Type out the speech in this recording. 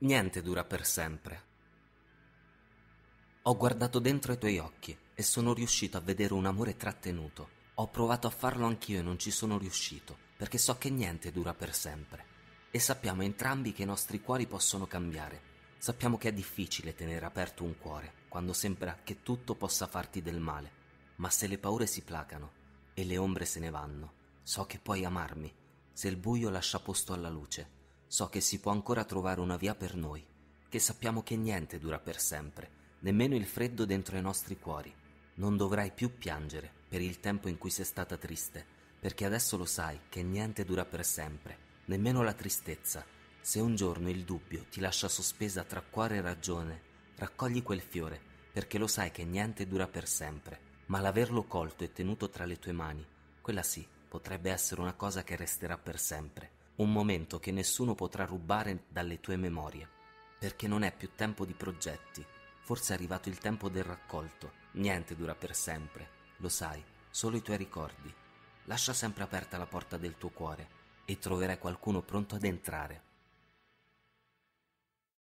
Niente dura per sempre. Ho guardato dentro i tuoi occhi e sono riuscito a vedere un amore trattenuto. Ho provato a farlo anch'io e non ci sono riuscito, perché so che niente dura per sempre. E sappiamo entrambi che i nostri cuori possono cambiare. Sappiamo che è difficile tenere aperto un cuore quando sembra che tutto possa farti del male. Ma se le paure si placano e le ombre se ne vanno, so che puoi amarmi. Se il buio lascia posto alla luce, So che si può ancora trovare una via per noi, che sappiamo che niente dura per sempre, nemmeno il freddo dentro i nostri cuori. Non dovrai più piangere per il tempo in cui sei stata triste, perché adesso lo sai che niente dura per sempre, nemmeno la tristezza. Se un giorno il dubbio ti lascia sospesa tra cuore e ragione, raccogli quel fiore, perché lo sai che niente dura per sempre, ma l'averlo colto e tenuto tra le tue mani, quella sì, potrebbe essere una cosa che resterà per sempre un momento che nessuno potrà rubare dalle tue memorie, perché non è più tempo di progetti, forse è arrivato il tempo del raccolto, niente dura per sempre, lo sai, solo i tuoi ricordi. Lascia sempre aperta la porta del tuo cuore e troverai qualcuno pronto ad entrare